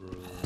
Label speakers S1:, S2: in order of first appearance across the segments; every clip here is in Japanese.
S1: Right.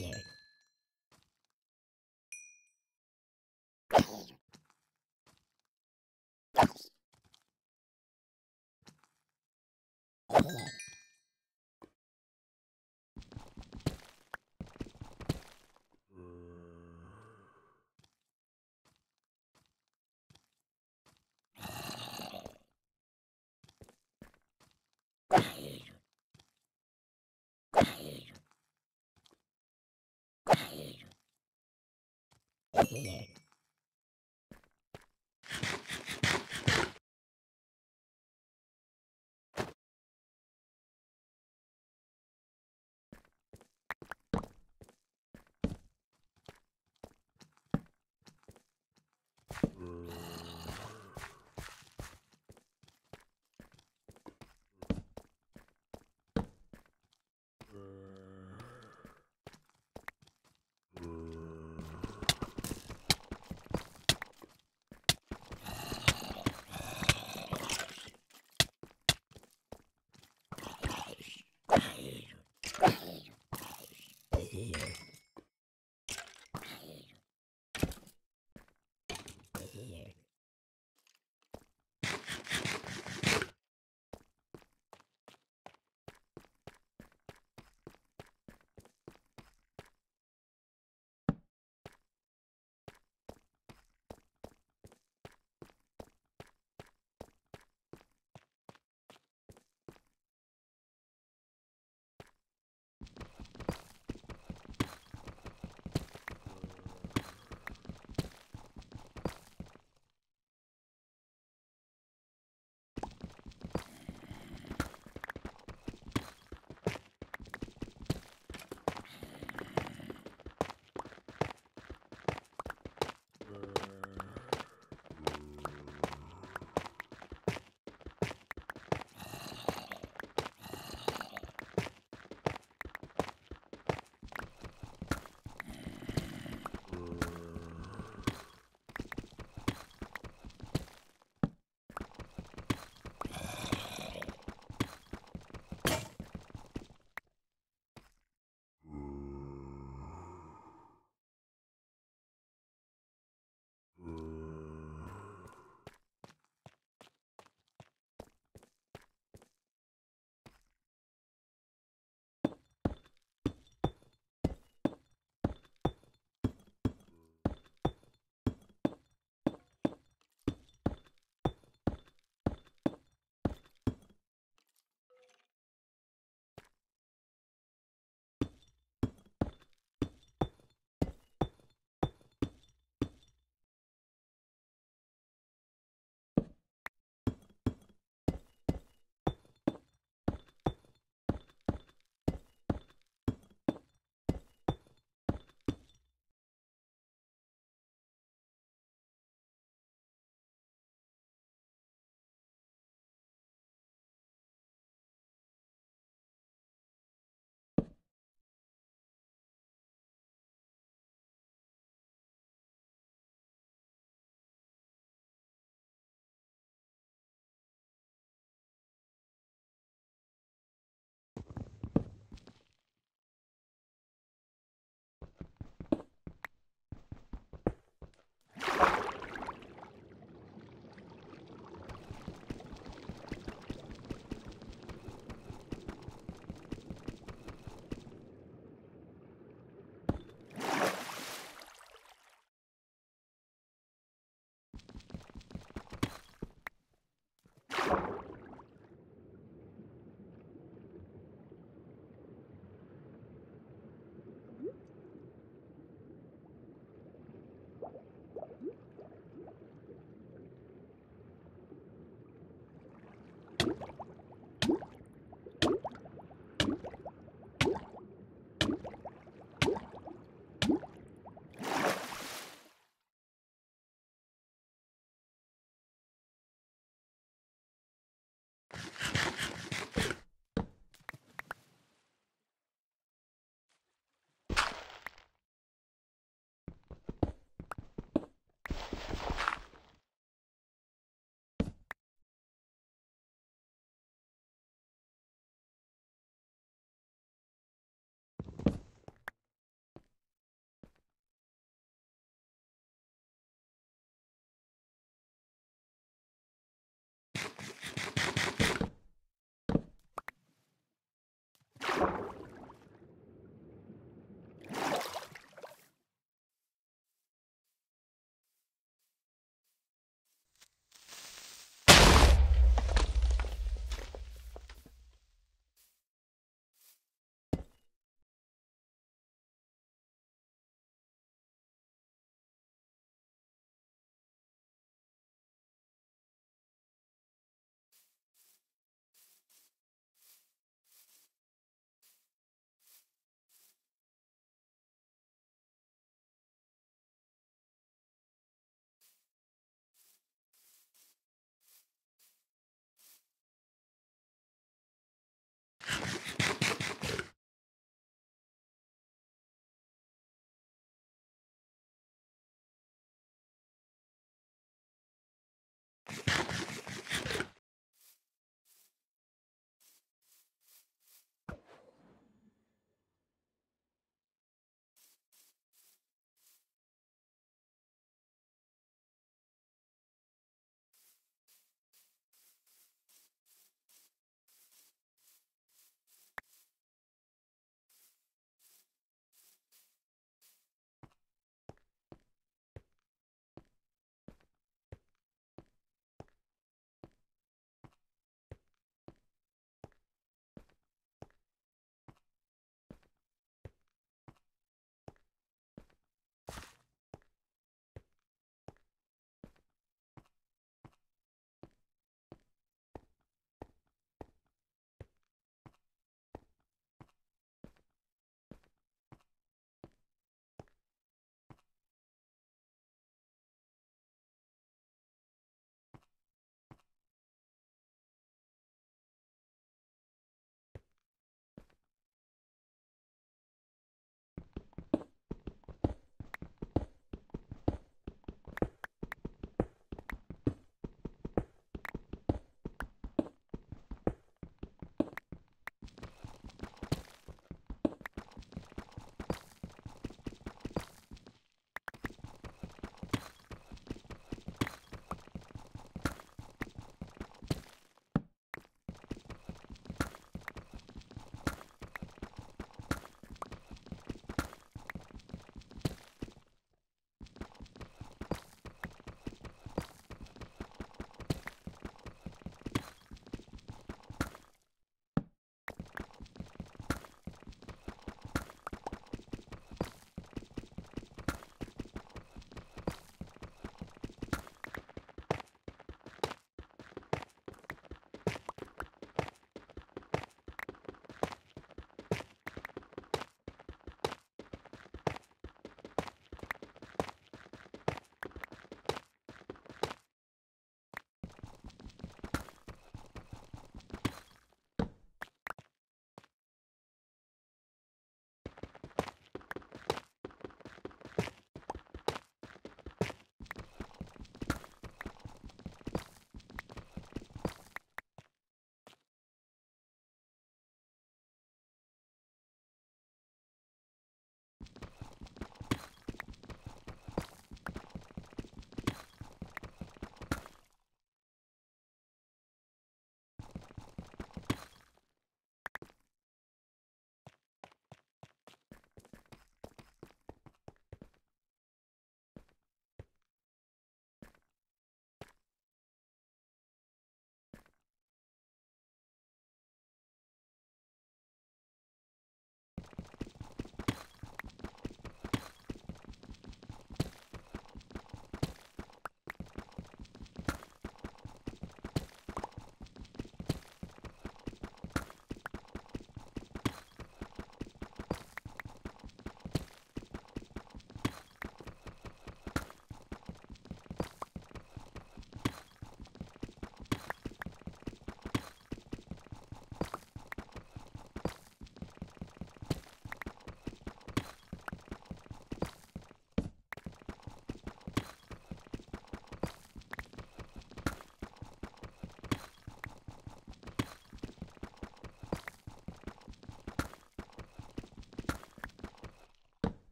S1: Friday. here.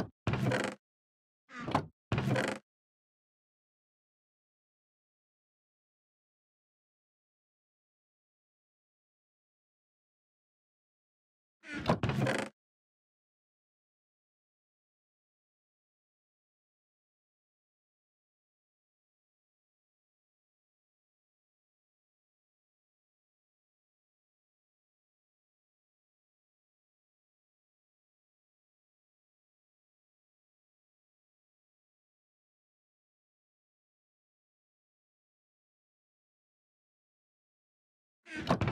S1: you you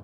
S1: you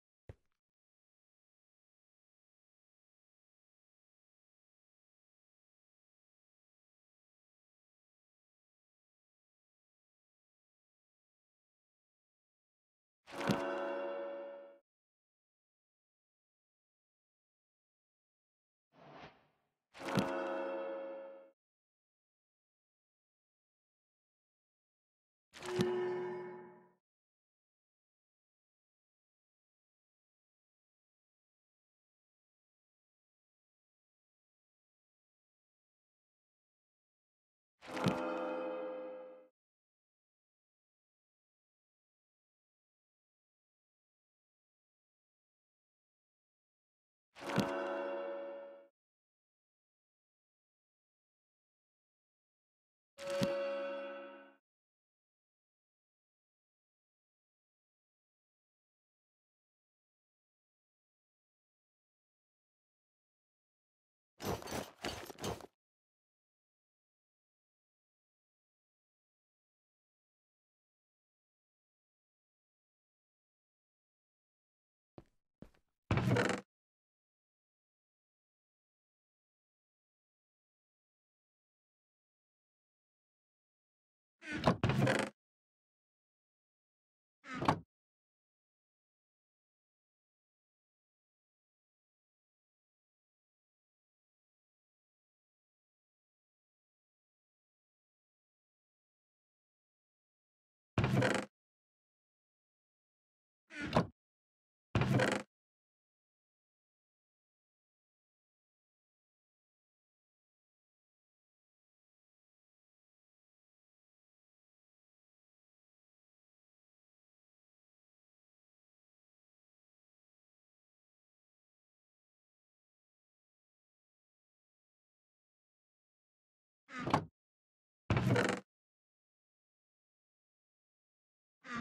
S1: you you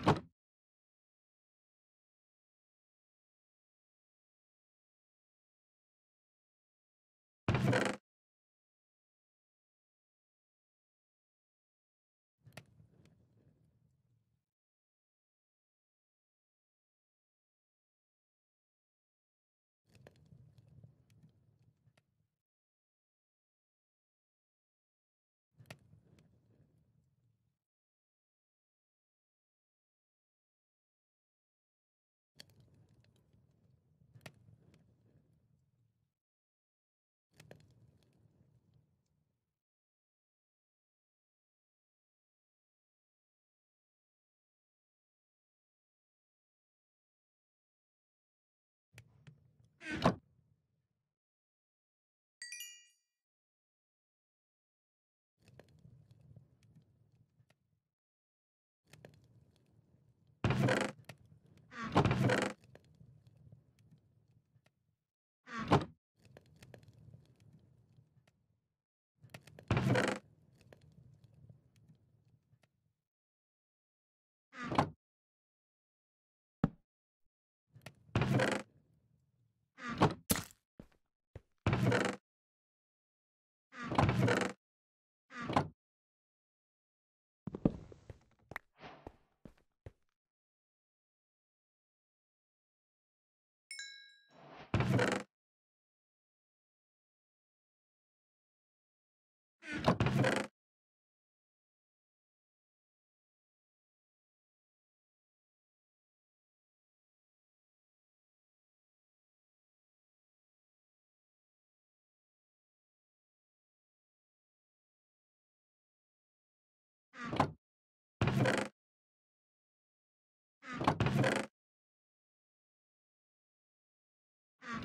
S1: Ah. Thank you.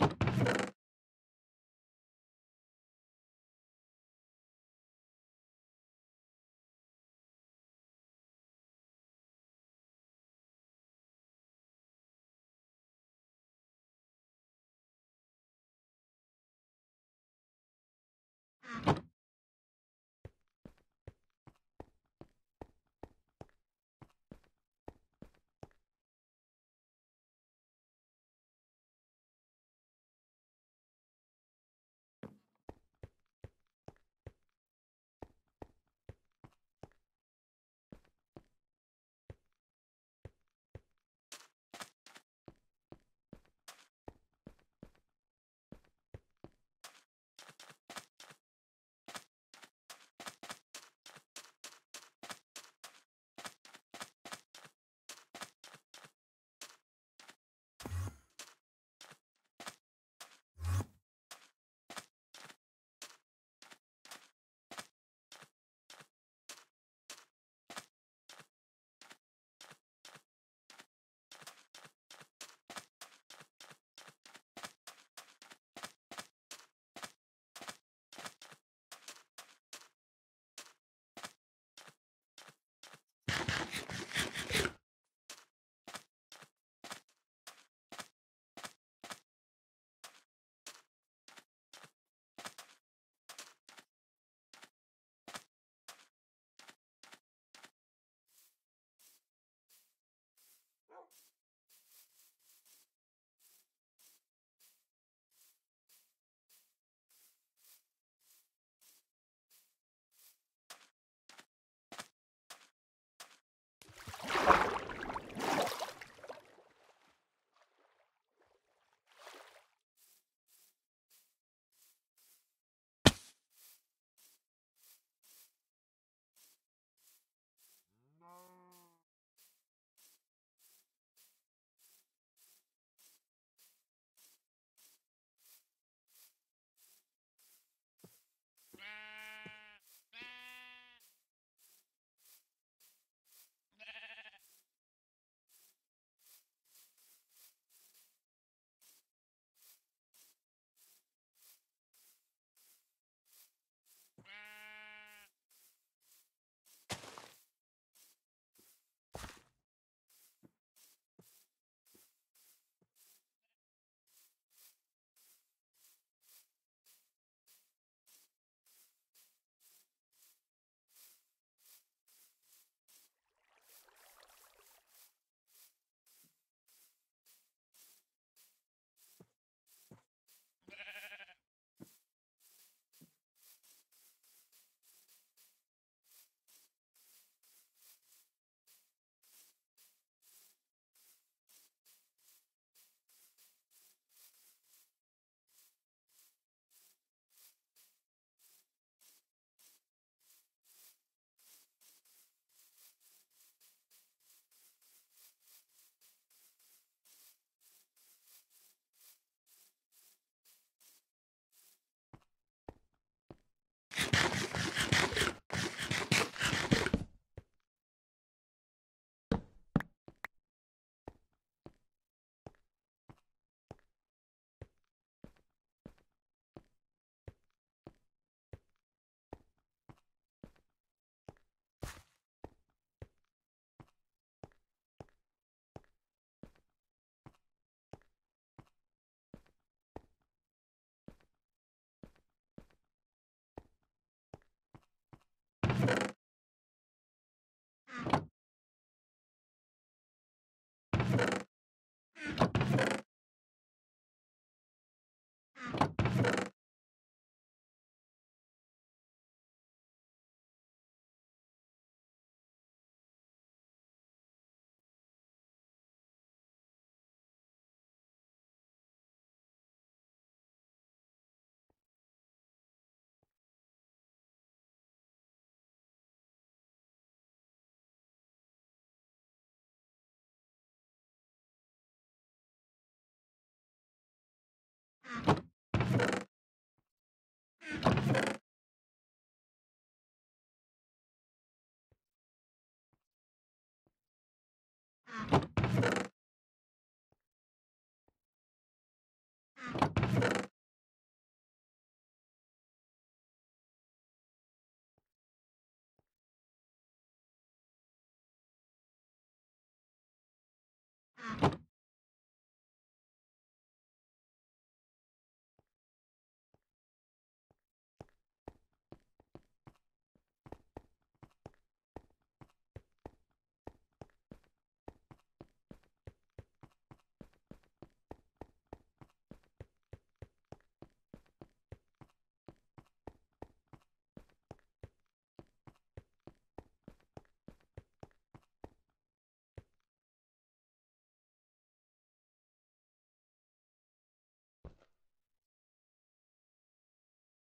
S1: Ah. Ah.